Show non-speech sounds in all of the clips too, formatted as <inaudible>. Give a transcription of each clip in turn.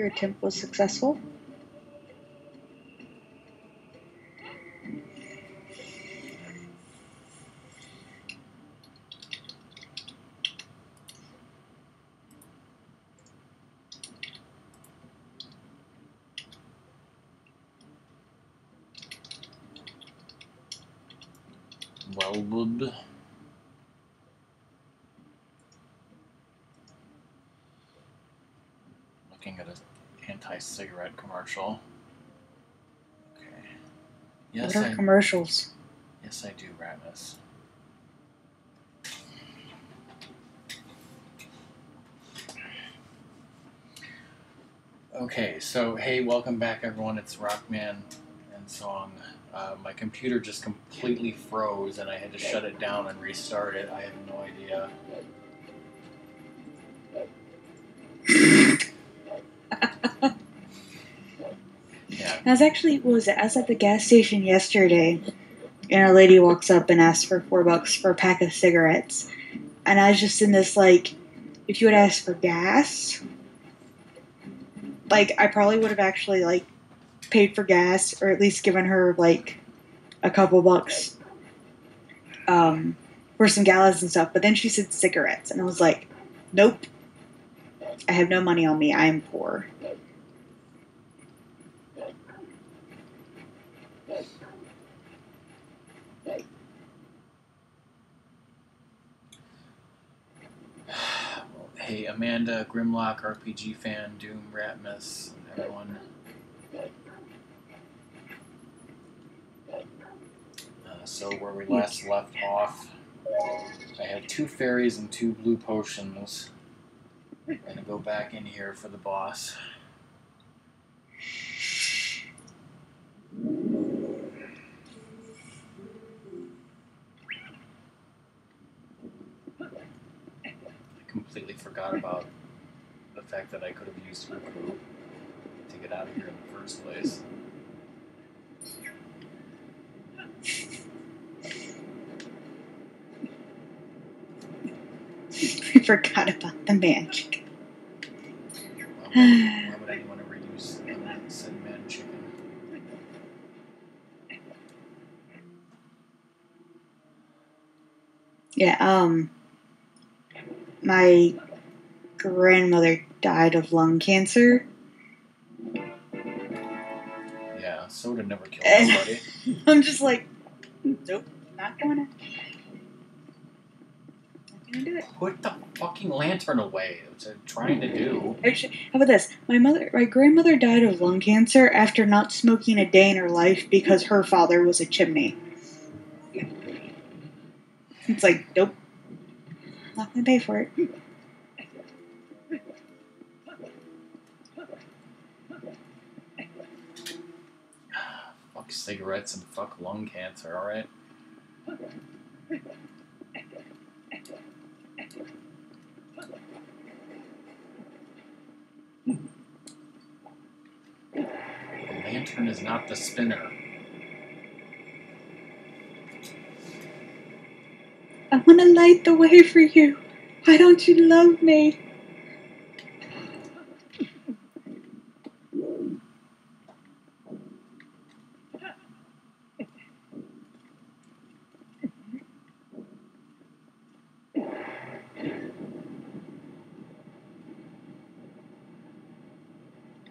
Your attempt was successful. Anti-cigarette commercial. Okay. Yes, what are I, commercials? yes, I do, Ratmus. Okay, so hey, welcome back, everyone. It's Rockman and Song. Uh, my computer just completely froze, and I had to shut it down and restart it. I have no idea. Yeah, I was actually, what was it? I was at the gas station yesterday, and a lady walks up and asks for four bucks for a pack of cigarettes. And I was just in this, like, if you had asked for gas, like, I probably would have actually, like, paid for gas, or at least given her, like, a couple bucks um, for some gallons and stuff. But then she said cigarettes, and I was like, nope. I have no money on me. I am poor. Amanda, Grimlock, RPG fan, Doom, Ratmus, everyone. Uh, so where we last left off, I had two fairies and two blue potions. I'm gonna go back in here for the boss. I completely forgot about the fact that I could have used Ooccoo to get out of here in the first place. <laughs> I forgot about the magic. Why would, why would anyone ever use uh, said man chicken? Yeah, um, my grandmother died of lung cancer. Yeah, soda never killed eh. anybody. <laughs> I'm just like, nope, not gonna. Not gonna do it. Put the fucking lantern away. What's it trying to do? Actually, how about this? My mother, my grandmother died of lung cancer after not smoking a day in her life because her father was a chimney. It's like, nope, not gonna pay for it. Cigarettes and fuck lung cancer, alright? The lantern is not the spinner. I want to light the way for you. Why don't you love me?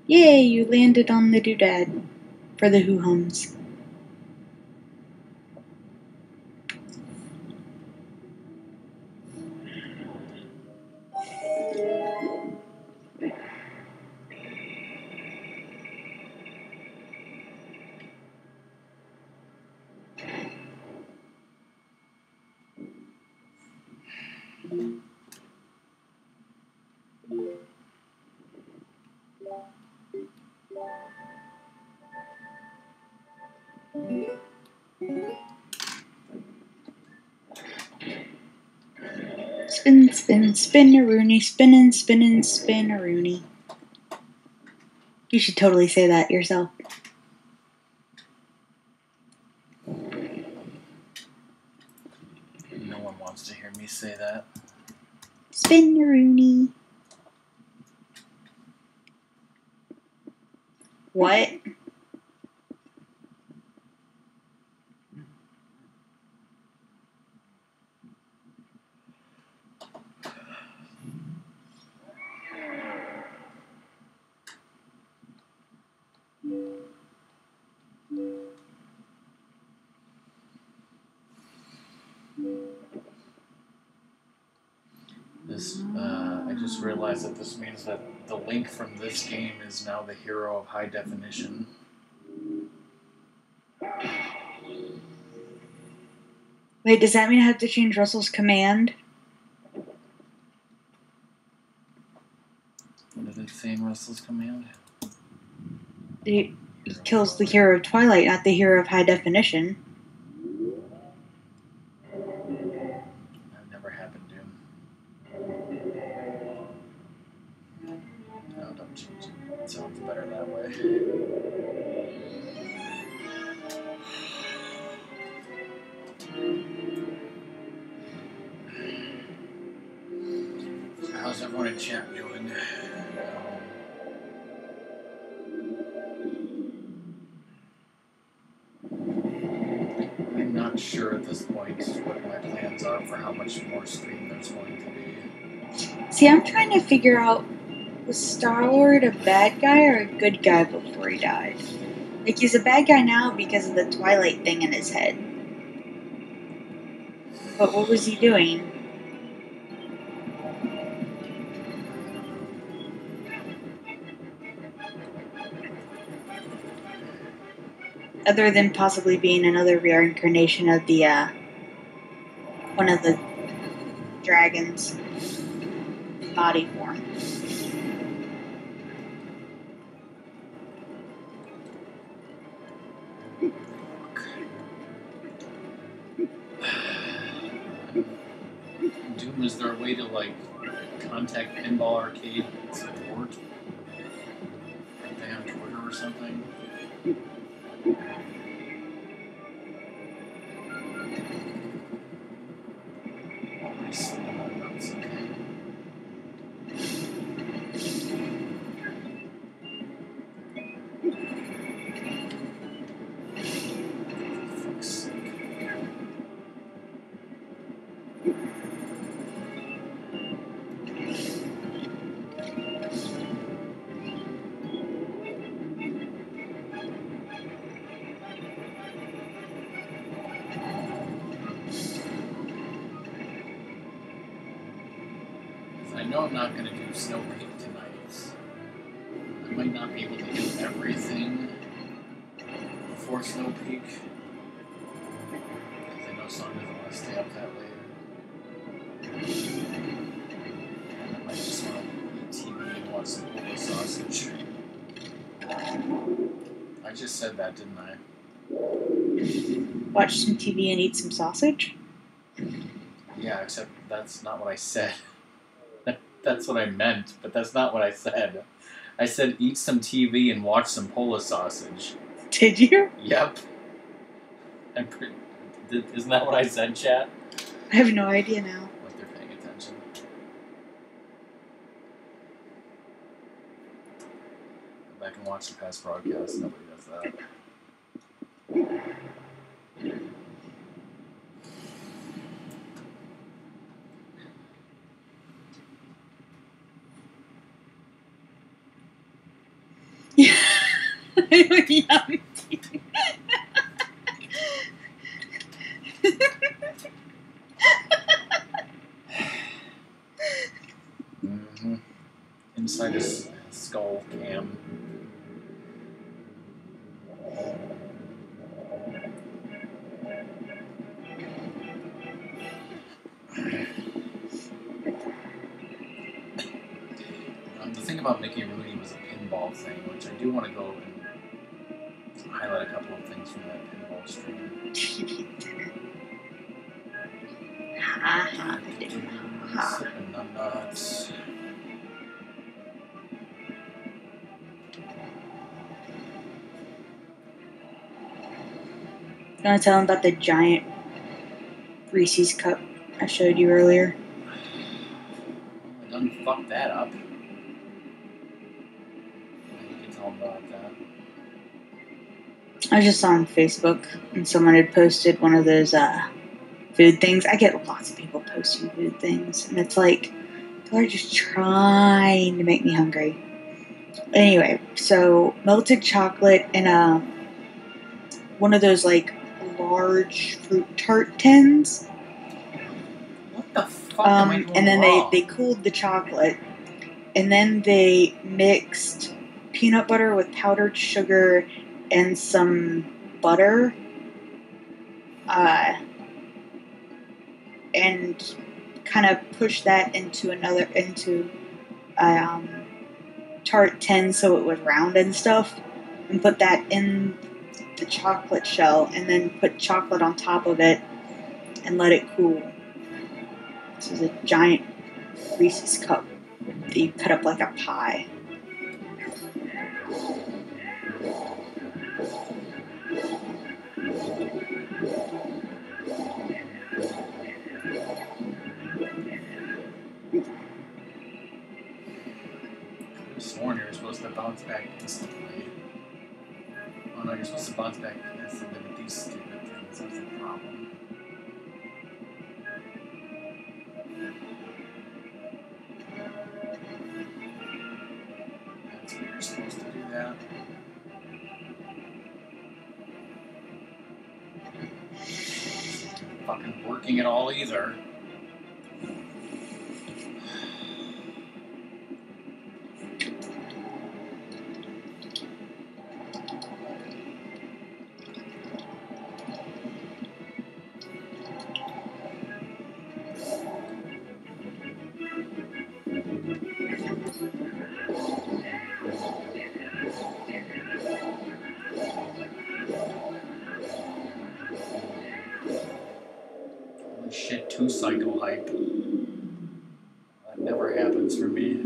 Yay, you landed on the doodad for the hoo spin, spin a rooney, spinnin', spinnin', spin a rooney. You should totally say that yourself. This, uh, I just realized that this means that the link from this game is now the hero of high definition. Wait, does that mean I have to change Russell's command? What did it say in Russell's command? He kills the hero of Twilight, not the hero of high definition. A bad guy or a good guy before he died? Like, he's a bad guy now because of the Twilight thing in his head. But what was he doing? Other than possibly being another reincarnation of the, uh, one of the dragons body form. Is there a way to like contact Pinball Arcade support? Are they on Twitter or something? Some TV and eat some sausage? Yeah, except that's not what I said. <laughs> that's what I meant, but that's not what I said. I said eat some TV and watch some Polish sausage. Did you? Yep. Isn't that what I said, chat? I have no idea now. Like they're paying attention. Go back and watch the past broadcast. Nobody does that. To tell him about the giant Reese's cup I showed you earlier? I done fucked that up. You can tell him about that. I just saw on Facebook and someone had posted one of those uh, food things. I get lots of people posting food things, and it's like they're just trying to make me hungry. Anyway, so melted chocolate in a one of those like large fruit tart tins. What the fuck am I Um, and then wrong? they, they cooled the chocolate and then they mixed peanut butter with powdered sugar and some butter uh, and kind of pushed that into another into um, tart tin so it was round and stuff and put that in the chocolate shell and then put chocolate on top of it and let it cool this is a giant Reese's cup that you cut up like a pie. Sworn you were supposed to bounce back instantly. Oh no, you're supposed to bounce back instantly with these stupid things. That's the problem. That's where you're supposed to do that. Fucking working at all either. Shit, two cycle hype. That never happens for me.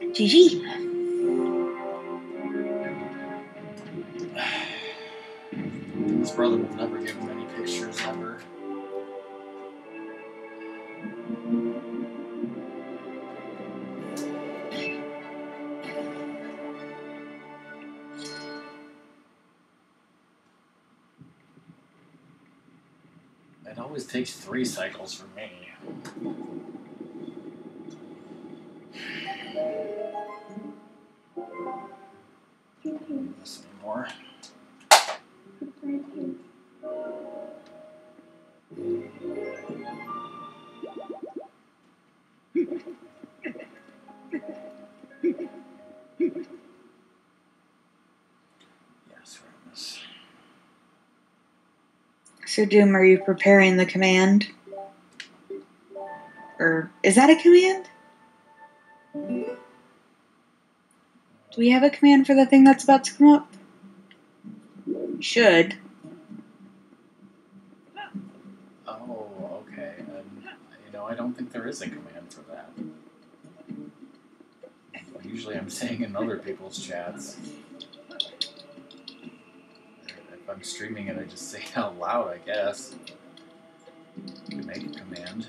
GG. <sighs> His brother will never takes three cycles for me. So, Doom, are you preparing the command? Or is that a command? Do we have a command for the thing that's about to come up? Should. Oh, okay. Um, you know, I don't think there is a command for that. Usually I'm saying in other people's chats. I'm streaming it, I just say it out loud, I guess. You can make a command.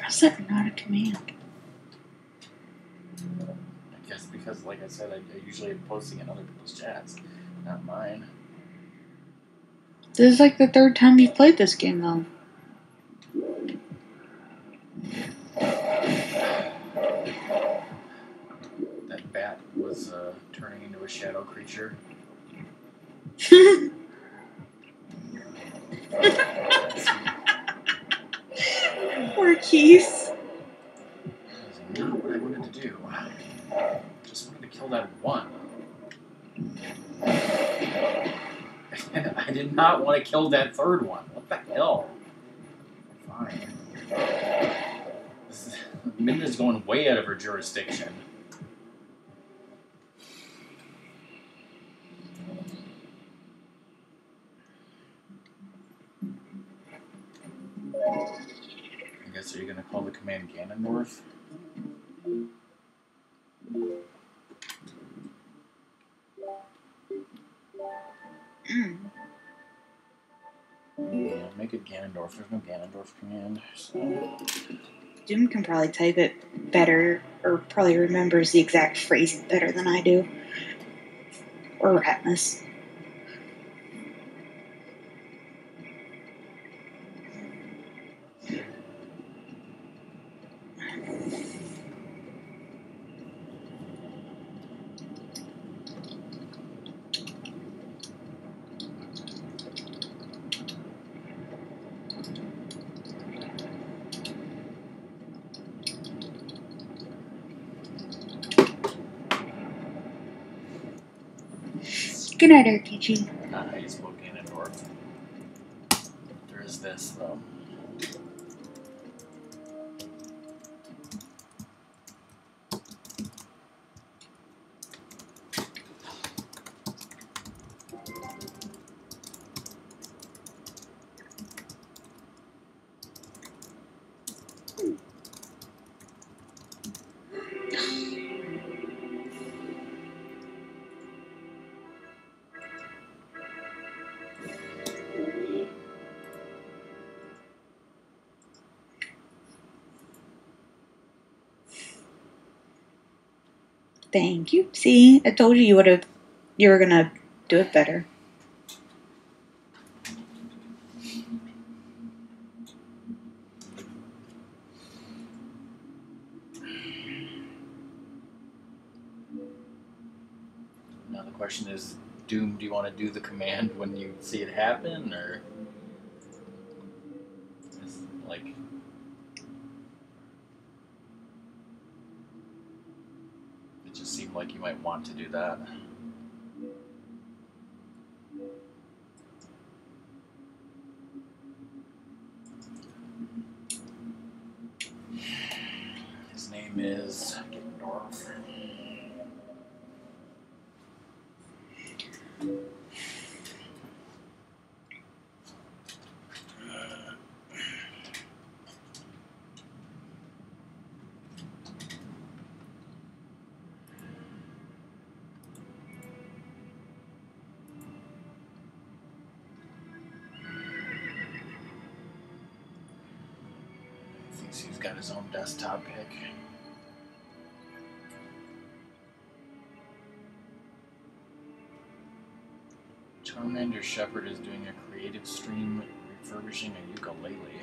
How's that not a command? I guess because, like I said, I, I usually am posting in other people's chats, not mine. This is like the third time you've played this game, though. That bat was uh, turning into a shadow creature. Poor Keith. That is not what I wanted to do. I just wanted to kill that one. I did not want to kill that third one. What the hell? Fine. Is, Midna's going way out of her jurisdiction. I guess are you gonna call the command Ganondorf? Ganondorf command. So. Doom can probably type it better, or probably remembers the exact phrasing better than I do. Or Ratmus. Good night, RPG. Nice, well, Ganondorf. There is this, though. Thank you. See, I told you you would have. You were gonna do it better. Now the question is, Doom, do you want to do the command when you see it happen, or is like it just seemed like you might want to do that? Thinks he's got his own desktop pick. Charmander Shepherd is doing a creative stream refurbishing a ukulele.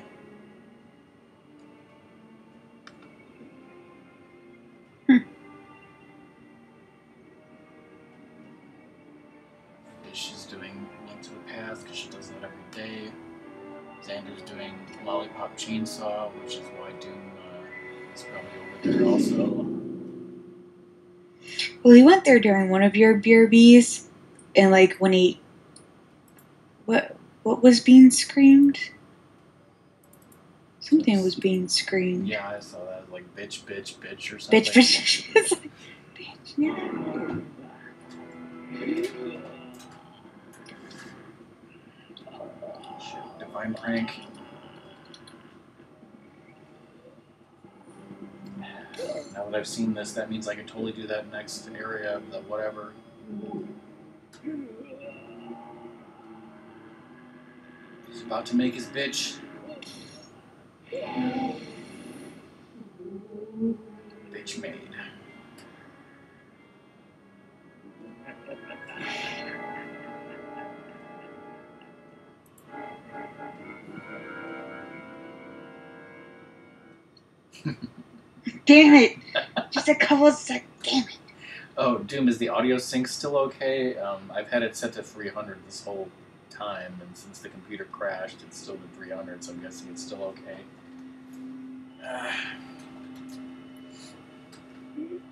Well, he went there during one of your BRBs, and like when he, what what was being screamed? Something was being screamed. Yeah, I saw that. Like bitch, bitch, bitch, or something. Bitch, <laughs> bitch. It's like, bitch, yeah. Shit, Divine Prank. Now that I've seen this, that means I can totally do that next area of the whatever. He's about to make his bitch. Bitch made. <laughs> Damn it! Just a couple of sec. Damn it! Oh, Doom, is the audio sync still okay? Um, I've had it set to 300 this whole time, and since the computer crashed, it's still at 300, so I'm guessing it's still okay. Uh, <sighs> <sighs>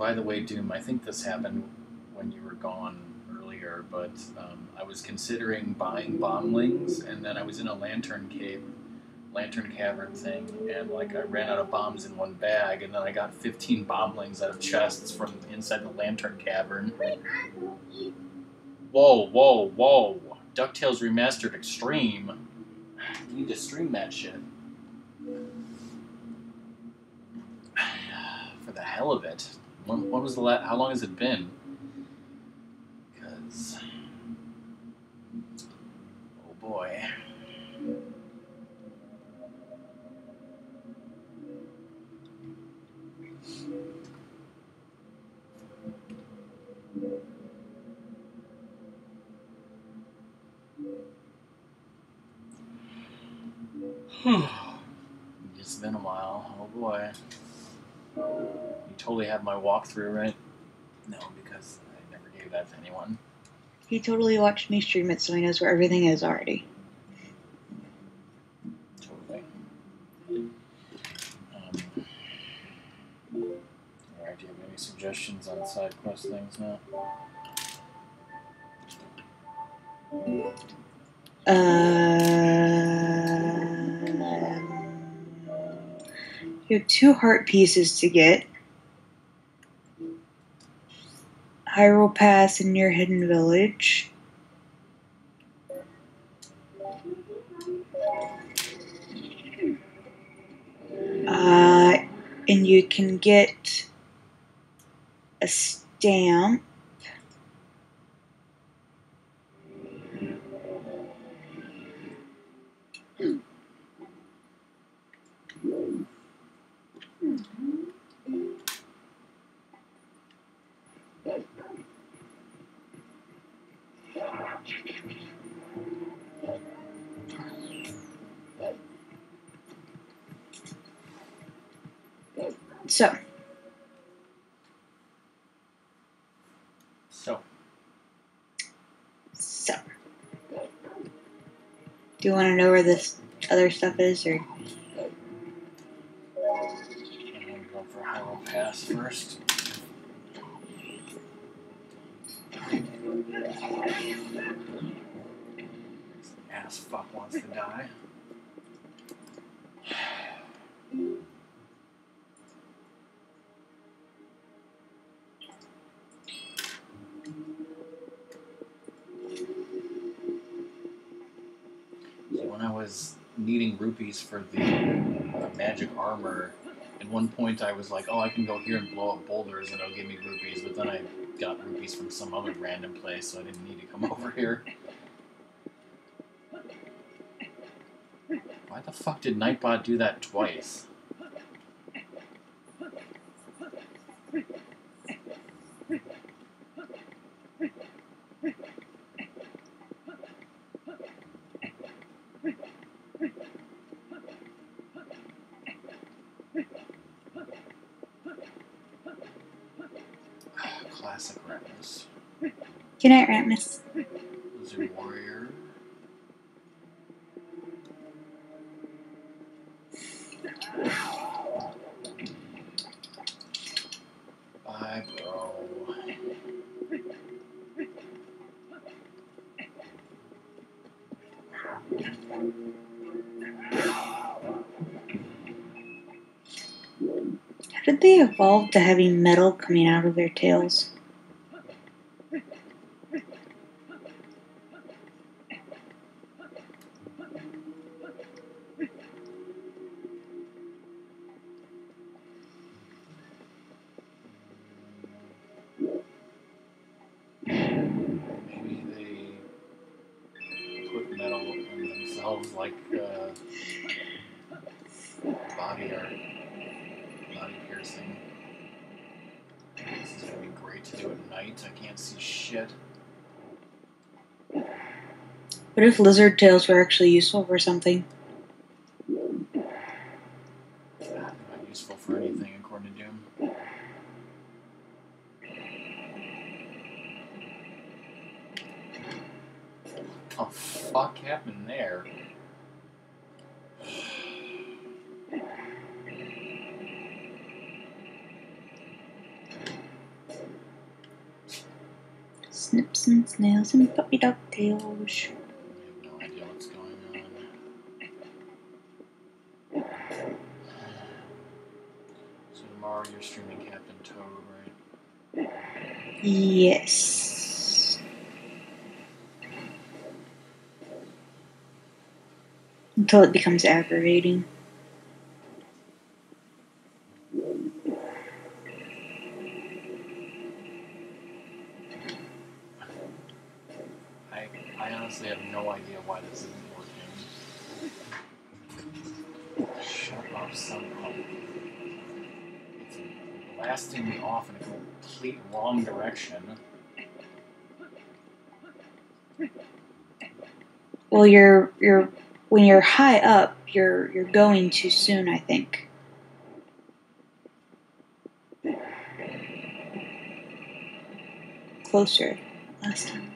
by the way, Doom, I think this happened when you were gone earlier. but um, I was considering buying bomblings, and then I was in a lantern cave, lantern cavern thing, and like I ran out of bombs in one bag, and then I got 15 bomblings out of chests from inside the lantern cavern. Whoa, whoa, whoa! Ducktales Remastered Extreme. You need to stream that shit. <sighs> For the hell of it. When, when was the last? How long has it been? Because, oh boy. Hmm. it's been a while. Oh boy. You totally have my walkthrough, right? No, because I never gave that to anyone. He totally watched me stream it, so he knows where everything is already. Totally. Um, Alright, do you have any suggestions on side quest things now? Um, you have two heart pieces to get. Hyrule Pass in your hidden village. Uh, and you can get a stamp. So, So, so. Do you want to know where this other stuff is, or I'm go for Hyrule Pass first. Ass fuck wants to die. Needing rupees for the magic armor, at one point I was like, oh, I can go here and blow up boulders and it'll give me rupees, but then I got rupees from some other random place, so I didn't need to come <laughs> over here. Why the fuck did Nightbot do that twice? Classic Ratmus. Good night, Ratmus. Lizard Warrior. Bye, bro. How did they evolve to having metal coming out of their tails? Art, body piercing. This is gonna be great to do at night. I can't see shit. What if lizard tails were actually useful for something? Not useful for anything, according to Doom. Oh, fuck happened there? Snips and snails and puppy dog tails. So tomorrow you're streaming Captain Toad, right? Yes. Until it becomes aggravating. I I honestly have no idea why this isn't working. Shut up somehow. It's blasting me off in a complete wrong direction. Well, you're you're when you're high up, you're you're going too soon. I think. Closer. Last time.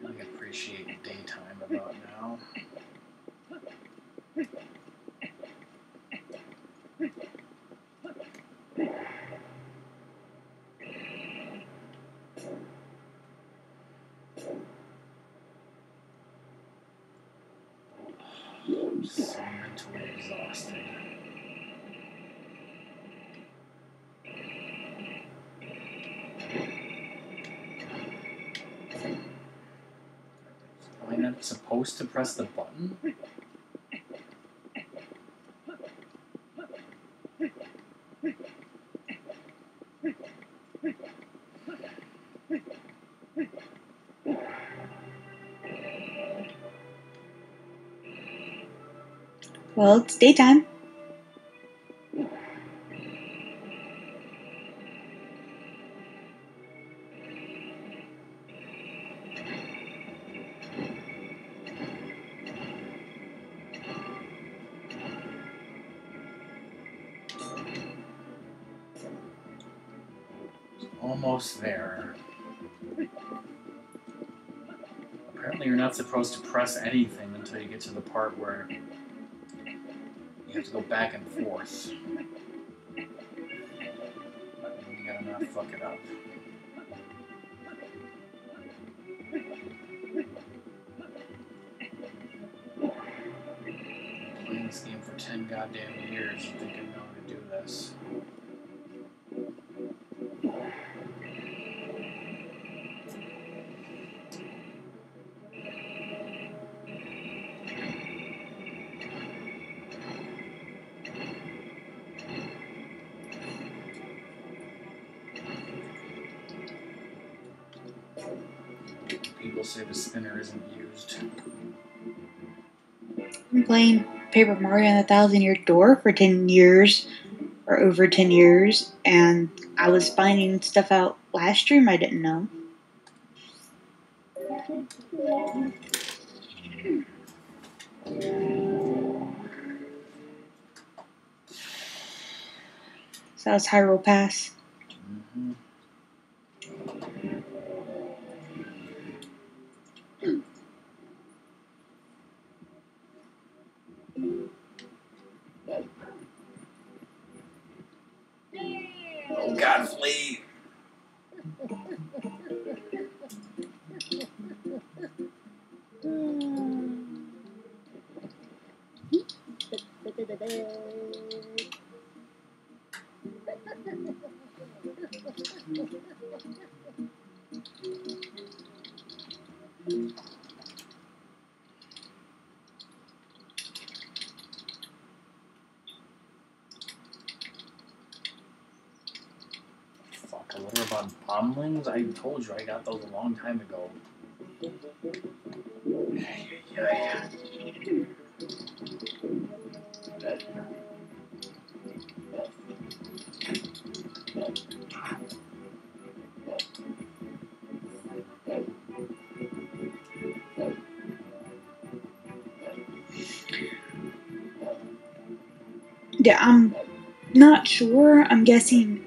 Really appreciate daytime about now. I'm so mentally exhausted. Am I not supposed to press the button? Well, it's daytime. Almost there. Apparently, you're not supposed to press anything until you get to the part where you have to go back and forth. And you gotta not fuck it up. The spinner isn't used. been playing Paper Mario and the Thousand Year Door for 10 years or over 10 years, and I was finding stuff out last stream I didn't know. So that was Hyrule Pass. hmm Oh God, flee! Fuck, I wonder about bomblings? I told you I got those a long time ago. Yeah, I'm not sure. I'm guessing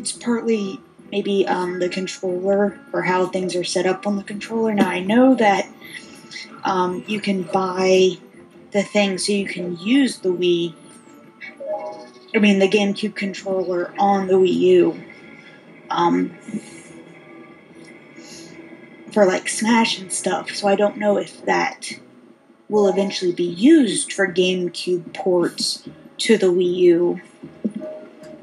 it's partly maybe um, the controller or how things are set up on the controller. Now I know that um, you can buy the thing so you can use the Wii. I mean the GameCube controller on the Wii U. Um, for like Smash and stuff. So I don't know if that will eventually be used for GameCube ports to the Wii U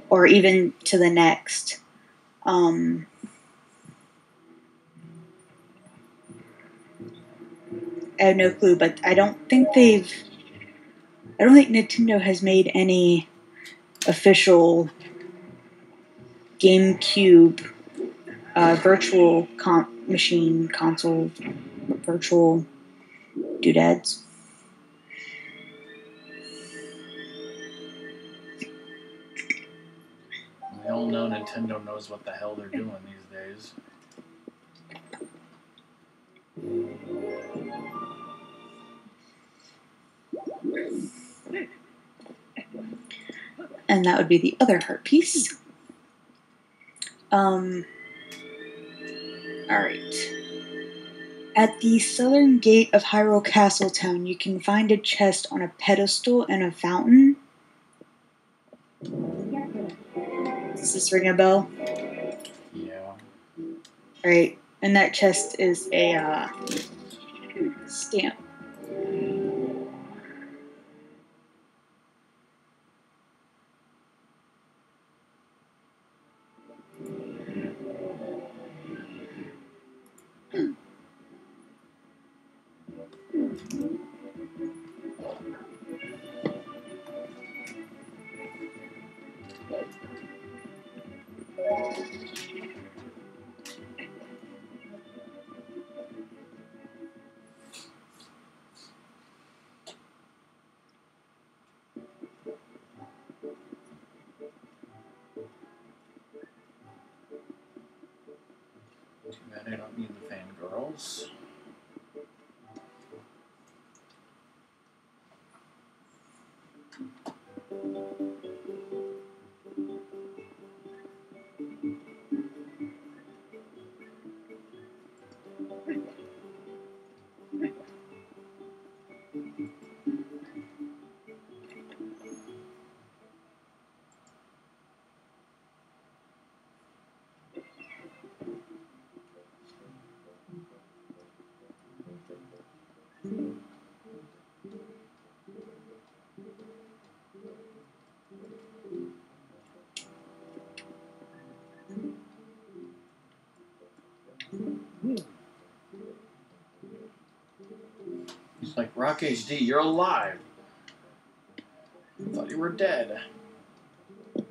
or even to the next. Um, I have no clue, but I don't think they've. I don't think Nintendo has made any official GameCube uh, virtual con- machine console virtual doodads. Know Nintendo knows what the hell they're doing these days. And that would be the other heart piece. Um, all right. At the southern gate of Hyrule Castle Town, you can find a chest on a pedestal and a fountain. Does this ring a bell? Yeah. Right. And that chest is a uh, stamp. Rock HD, you're alive. I thought you were dead. I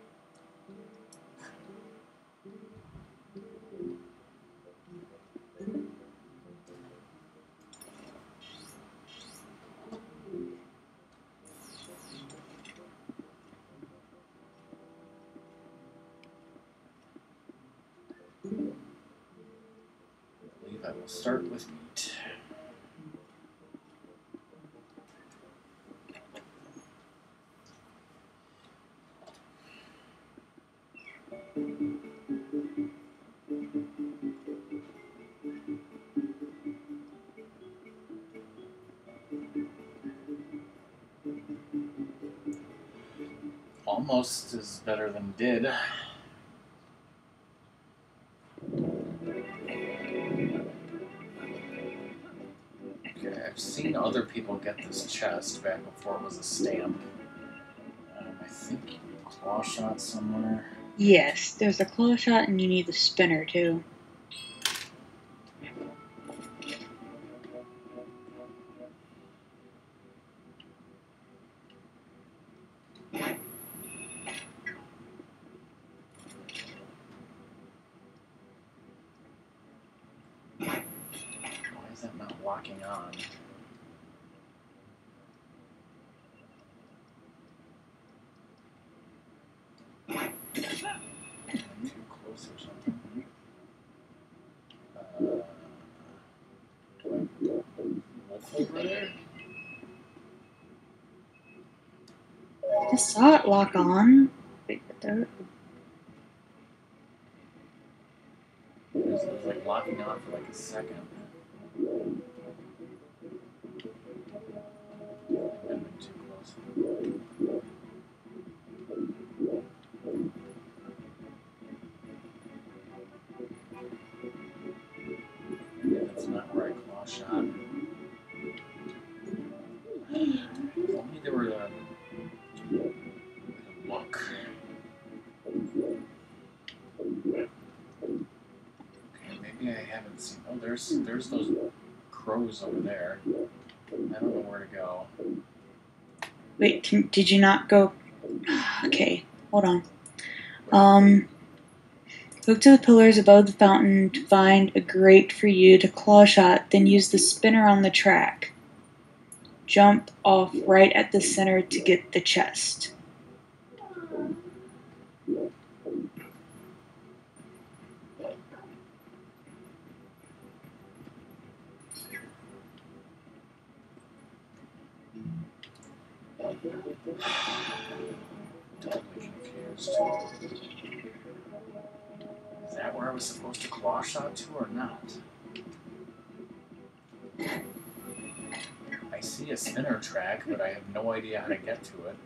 believe I will start with meat. Almost is better than did. Okay, I've seen other people get this chest back before it was a stamp. Um, I think claw shot somewhere. Yes, there's a claw shot, and you need the spinner too. Lock on. Wait, was like on for like a second. There's there's those crows over there. I don't know where to go. Wait, can, did you not go? <sighs> Okay, hold on. Um, look to the pillars above the fountain to find a grate for you to claw shot, then use the spinner on the track. Jump off right at the center to get the chest. Totally confused. Is that where I was supposed to claw shot to or not? I see a spinner track, but I have no idea how to get to it.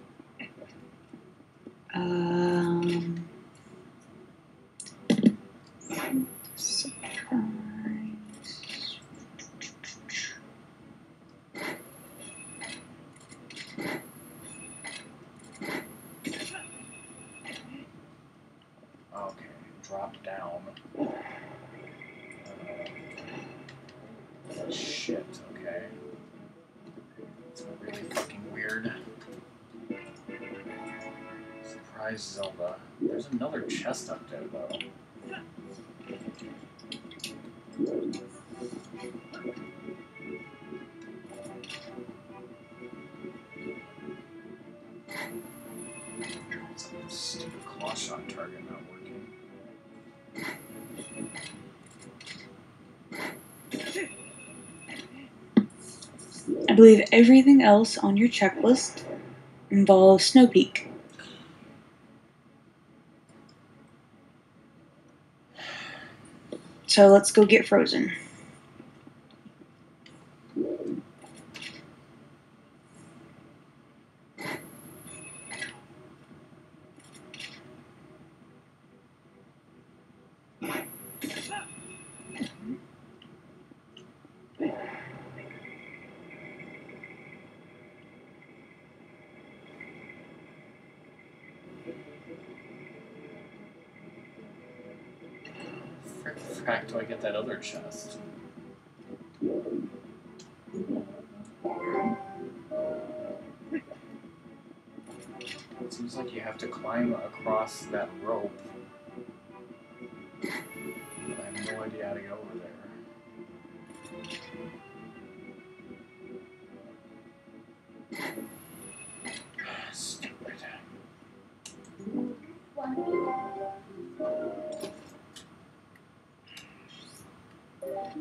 Um. Surprise. Zelda. There's another chest up there though. Stupid claw shot target not working. I believe everything else on your checklist involves Snow Peak. So let's go get frozen. I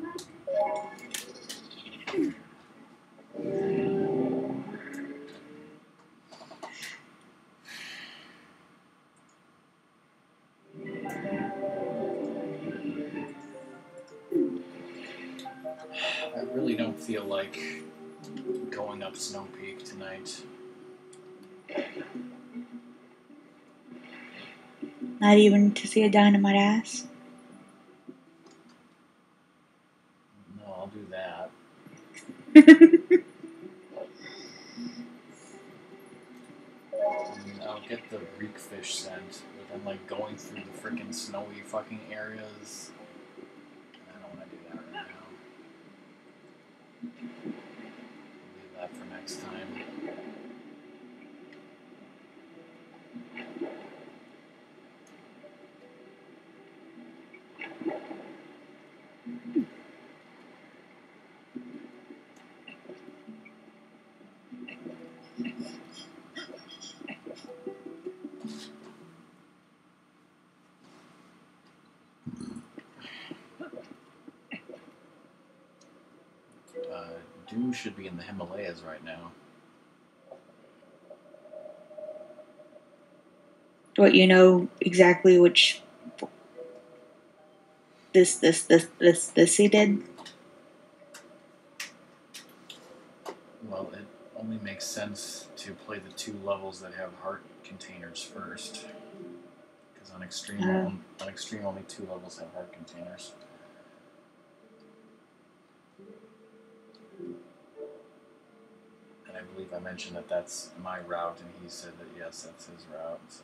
really don't feel like going up Snow Peak tonight. Not even to see a dynamite ass. No, I'll do that. And I'll get the Reekfish scent, but then like going through the freaking snowy fucking areas. I don't want to do that right now. Leave that for next time. Uh, Dew should be in the Himalayas right now. what you know exactly which this, this, this, this, this he did. Well, it only makes sense to play the two levels that have heart containers first. Because on extreme, Oh. on, on extreme, only two levels have heart containers. Believe I mentioned that that's my route, and he said that yes, that's his route. So.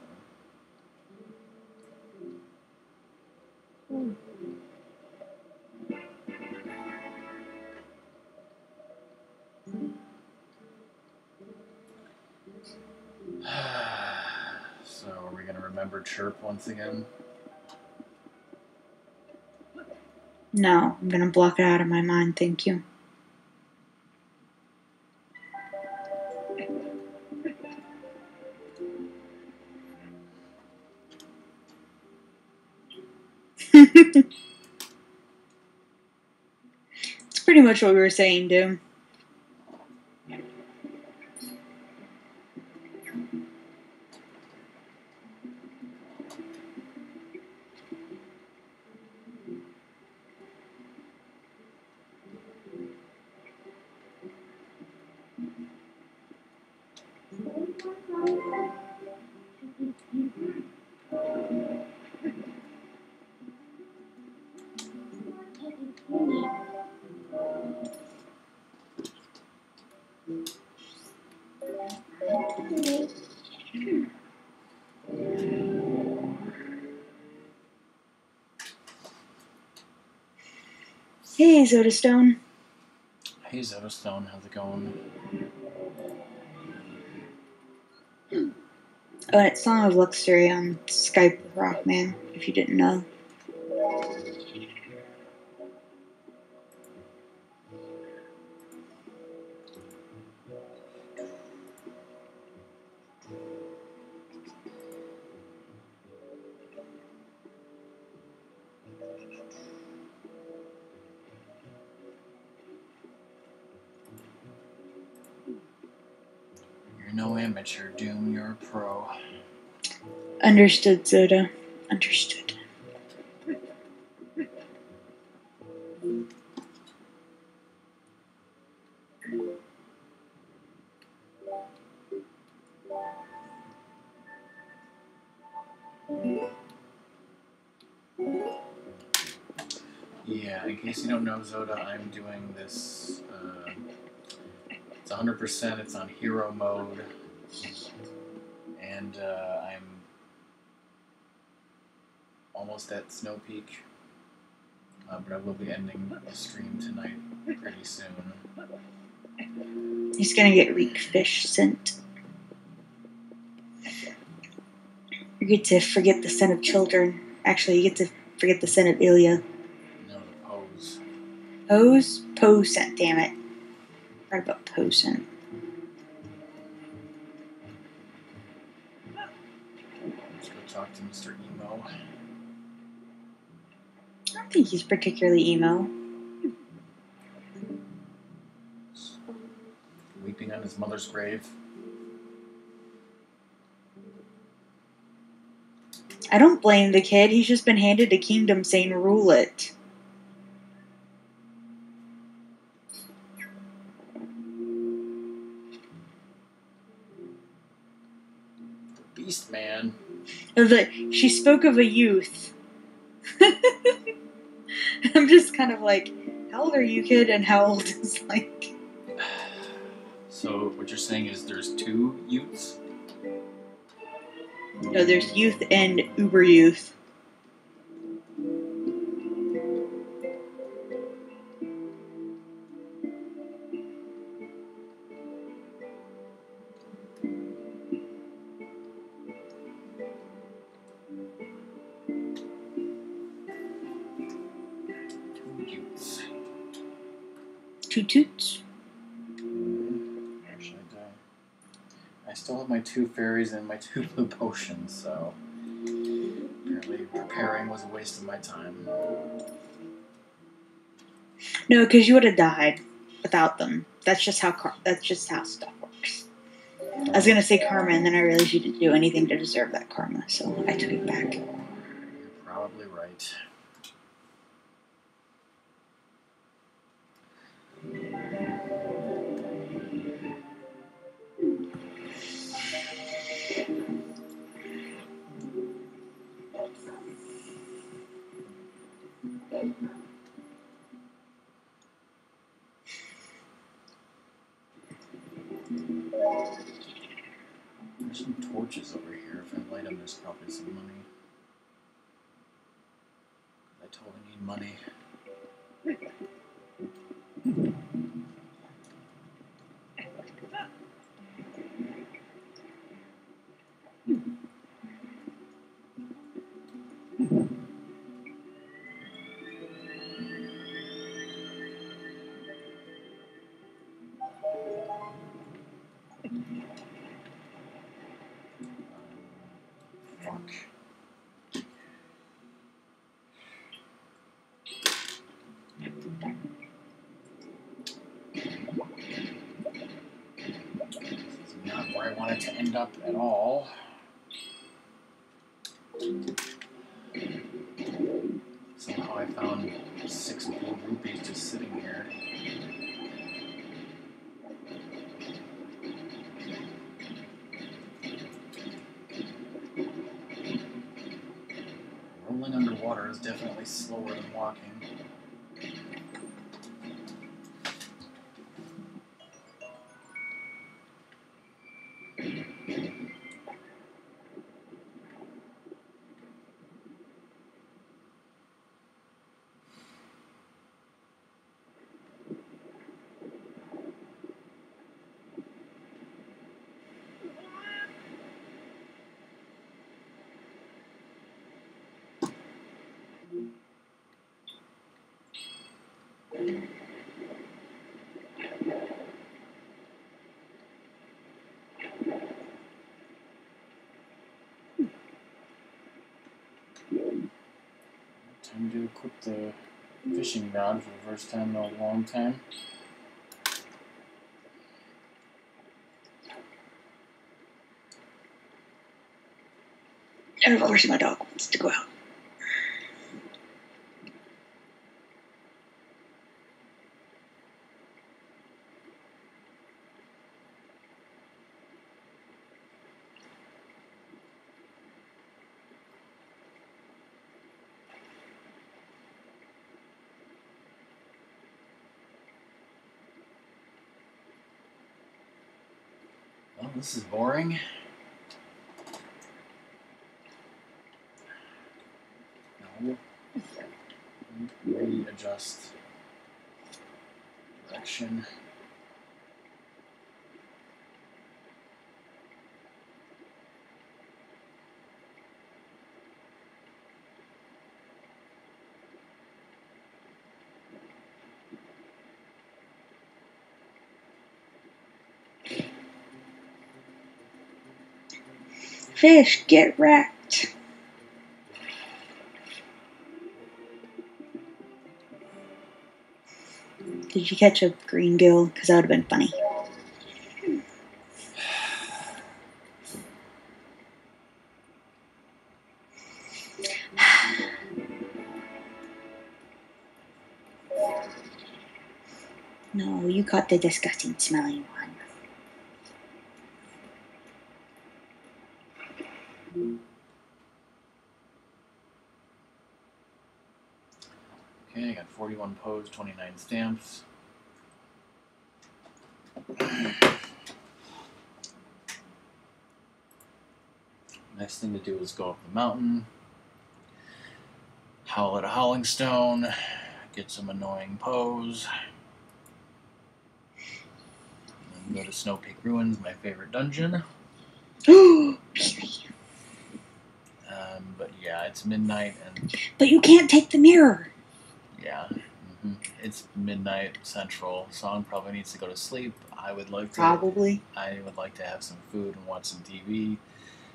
<sighs> so, are we going to remember Chirp once again? No, I'm gonna block it out of my mind. Thank you. Much what we were saying, Doom. Hey, Soda Stone. Hey, Zeta Stone, how's it going? Oh, and it's Song of Luxury on Skype with Rockman, if you didn't know. No amateur, Doom, you're a pro. Understood, Zoda. Understood. Yeah, in case you don't know, Zoda, I'm doing this. Uh, it's 100%, it's on hero mode. And uh, I'm almost at Snow Peak. Uh, but I will be ending the stream tonight pretty soon. He's gonna get Reekfish scent. You get to forget the scent of children. Actually, you get to forget the scent of Ilia. No, the pose. Pose? Pose scent, damn it. About pose scent. Let's go talk to Mr. Emo. I don't think he's particularly emo. Weeping on his mother's grave. I don't blame the kid. He's just been handed a kingdom saying rule it. Beast Man. The, she spoke of a youth. <laughs> I'm just kind of like, how old are you, kid? And how old is like. So what you're saying is there's two youths? No, there's youth and uber youth. Fairies and my two <laughs> blue potions, so apparently preparing was a waste of my time. No, because you would have died without them. That's just how car- that's just how stuff works. I was gonna say karma, and then I realized you didn't do anything to deserve that karma, so I took it back. You're probably right. Where I want it to end up at all. Somehow I found six gold rupees just sitting here. Rolling underwater is definitely slower than walking. Time to equip the uh, fishing rod for the first time in a long time. And of course, my dog wants to go out. Well, this is boring. No. Readjust direction. Fish, get wrecked. Did you catch a Greengill? Because that would have been funny. <sighs> No, you caught the disgusting smelling one. Okay, I got 41 Poes, 29 stamps. Next thing to do is go up the mountain, howl at a howling stone, get some annoying Poes, and then go to Snow Peak Ruins, my favorite dungeon. <gasps> Um, but yeah, it's midnight and but you can't take the mirror. It's midnight central. Song probably needs to go to sleep. I would like to. Probably. I would like to have some food and watch some TV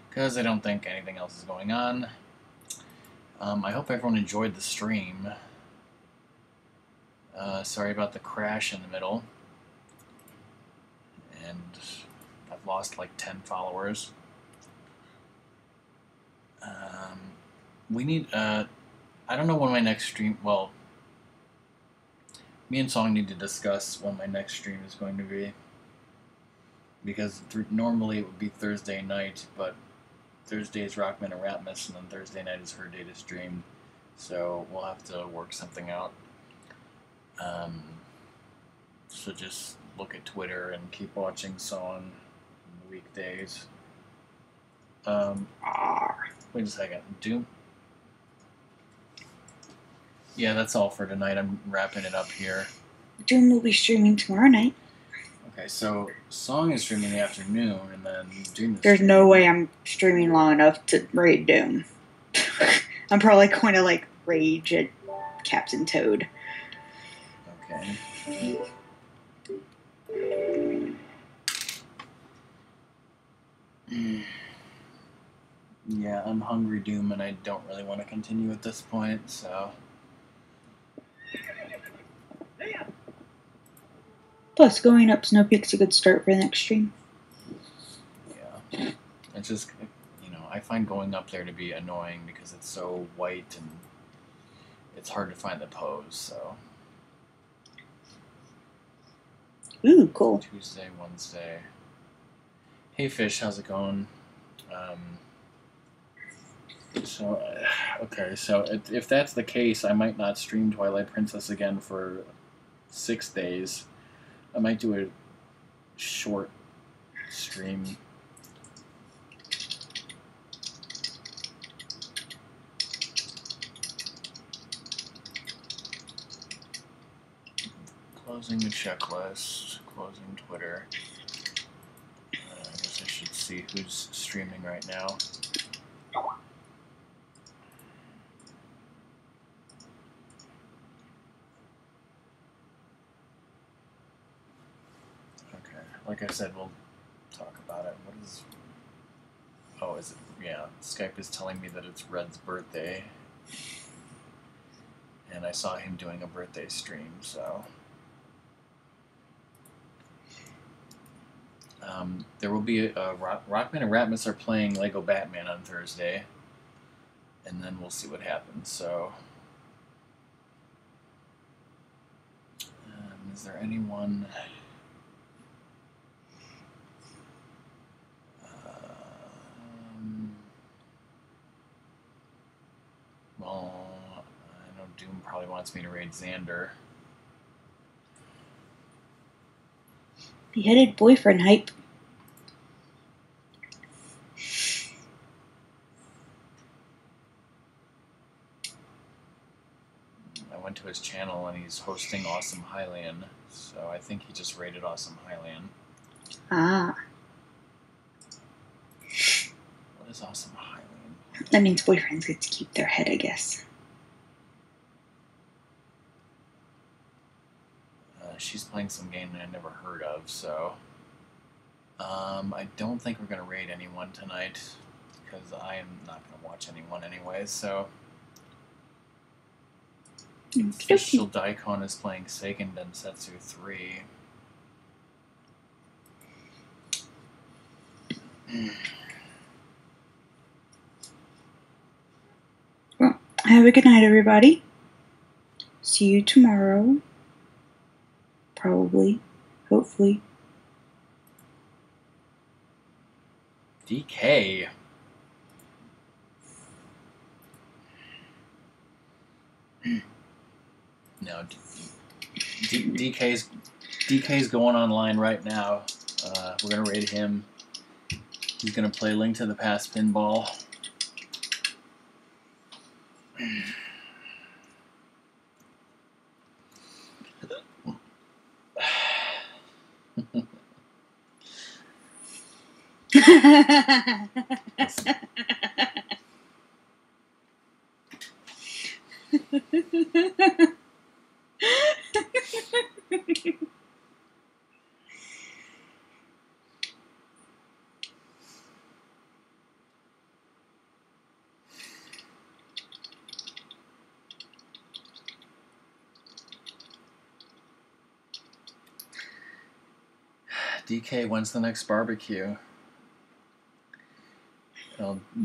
because I don't think anything else is going on. Um, I hope everyone enjoyed the stream. Uh, sorry about the crash in the middle. And I've lost like 10 followers. Um, we need, uh, I don't know when my next stream, well, me and Song need to discuss when my next stream is going to be because th- normally it would be Thursday night, but Thursday is Rockman and Ratmus, and then Thursday night is her day to stream. So we'll have to work something out. Um, so just look at Twitter and keep watching Song weekdays. Um, wait a second. Doom. Yeah, that's all for tonight. I'm wrapping it up here. Doom will be streaming tomorrow night. Okay, so Song is streaming in the afternoon, and then Doom. Is There's no way I'm streaming long enough to raid Doom. <laughs> I'm probably going to like rage at Captain Toad. Okay. Mm. <sighs> Yeah, I'm hungry, Doom, and I don't really want to continue at this point, so. Plus, going up Snow Peak's a good start for the next stream. Yeah. It's just, you know, I find going up there to be annoying because it's so white and it's hard to find the Poes, so. Ooh, cool. Tuesday, Wednesday. Hey, Fish, how's it going? Um, so, uh, okay, so if, if that's the case, I might not stream Twilight Princess again for six days. I might do a short stream. Closing the checklist, closing Twitter. Uh, I guess I should see who's streaming right now. Okay, like I said, we'll talk about it. What is. Oh, is it. Yeah, Skype is telling me that it's Red's birthday. And I saw him doing a birthday stream, so. Um, there will be a, a Rock, Rockman and Ratmus are playing Lego Batman on Thursday, and then we'll see what happens. So, um, is there anyone? Um, well, I know Doom probably wants me to raid Xander. Beheaded boyfriend hype. I went to his channel and he's hosting Awesome Hylian, so I think he just raided Awesome Hylian. Ah, What is Awesome Hylian? that means boyfriends get to keep their head, I guess. Uh, she's playing some game that I never heard of, so. Um, I don't think we're gonna raid anyone tonight because I am not gonna watch anyone anyway. So, Official Daikon is playing Seiken Densetsu 3. Have a good night, everybody. See you tomorrow. Probably. Hopefully. DK. No, D- D- DK's DK's going online right now. Uh, we're gonna raid him. He's gonna play Link to the Past pinball. DK, when's the next barbecue?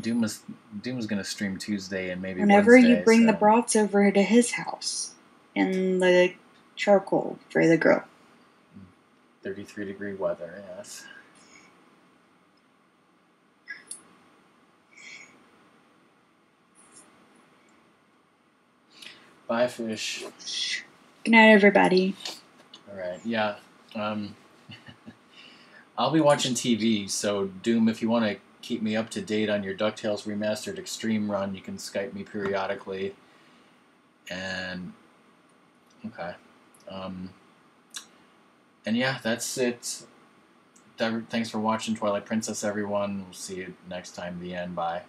Doom is Doom is gonna stream Tuesday and maybe Whenever Wednesday, you bring the so- brats over to his house and the charcoal for the grill. 33 degree weather, yes. Bye, fish. Good night, everybody. All right, yeah. Um, <laughs> I'll be watching TV, so Doom, if you want to keep me up to date on your DuckTales Remastered Extreme run, you can Skype me periodically. And, okay. Um, and yeah, that's it. Thanks for watching Twilight Princess, everyone. We'll see you next time. The end. Bye.